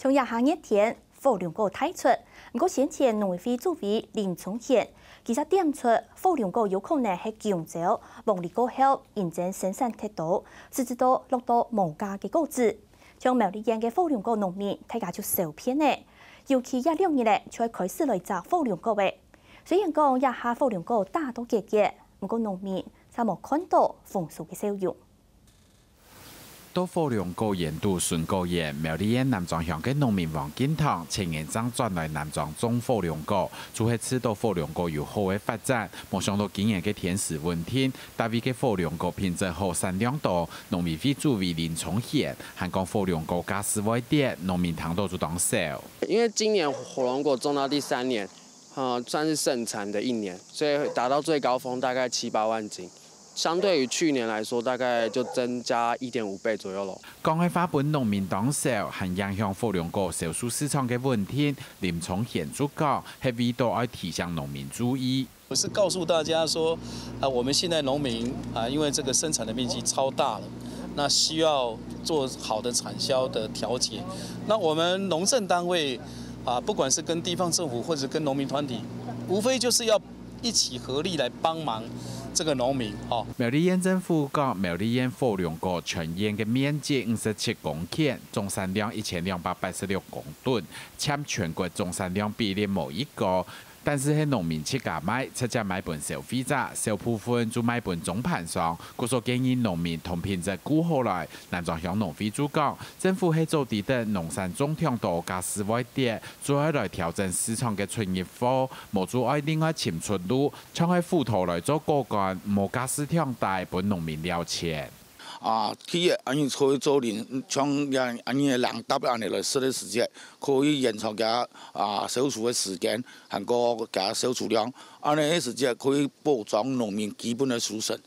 从亚下热天，火龙果太出，不过先前农委会主委林聪贤其实点出，火龙果有可能系强州蒙利过后认真生产太多，甚至到落到无价嘅果子，将苗栗县嘅火龙果农民睇下就受骗呢。尤其一两日咧，才开始来摘火龙果嘅。虽然讲亚下火龙果大多结结，不过农民才冇看到丰收嘅收入。多火龙果盐度顺果园苗栗县南庄乡嘅农民王金堂，前年将转来南庄种火龙果，就系吃到火龙果有好嘅发展。冇想到今年嘅天时温天，大卫嘅火龙果品质好，产量多。农民会主为林冲贤，还讲火龙果价市外跌，农民糖度就当少。因为今年火龙果种到第三年，啊，算是盛产的一年，所以达到最高峰大概七八万斤。相对于去年来说，大概就增加一点五倍左右咯。讲起花本农民当少，还影响火龙果销售市场嘅问题，林聪显著讲，系味道要提醒农民注意。我是告诉大家说，啊，我们现在农民啊，因为这个生产的面积超大了，那需要做好的产销的调节。那我们农政单位啊，不管是跟地方政府或者跟农民团体，无非就是要一起合力来帮忙。这个农民，哦，苗栗县政府讲，苗栗县火龙果全园嘅面积五十七公顷，总产量一千两百八十六公吨，占全国总产量比例某一个。但是喺农民七价买，直接买本消费者，小部分就买本中盘商。故所建议农民同品质顾后来。南庄乡农会主讲，政府喺做地的农产总量度加市外跌，主要来调整市场嘅存业货，无阻碍另外迁出路，抢喺斧头来做果干，无加市场大，本农民了钱。啊，企业安尼可以做人，像安安尼个人搭安尼来设的时间，可以延长加啊销售的时间，还个加销售量，安尼个时间可以保障农民基本的收成。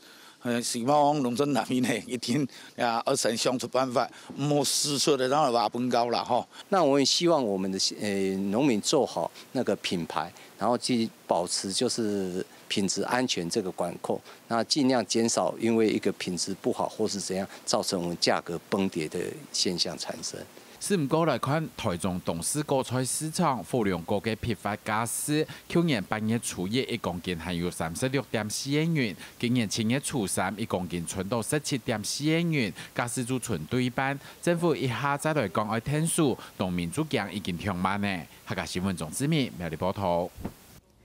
嗯，希望农村那边呢一定啊，二层想出办法，莫失策的让挖本高了哈。那我也希望我们的呃农民做好那个品牌，然后去保持就是品质安全这个管控，那尽量减少因为一个品质不好或是怎样造成我们价格崩跌的现象产生。是唔过来看台中董事果菜市场火龙果嘅批发价是，去年八月初一一公斤还有三十六点四元，今年七月初三一公斤存到十七点四元，价是就存对半。政府一下再来讲爱天数，农民主讲已经停慢呢。下个新闻总之面苗栗报道。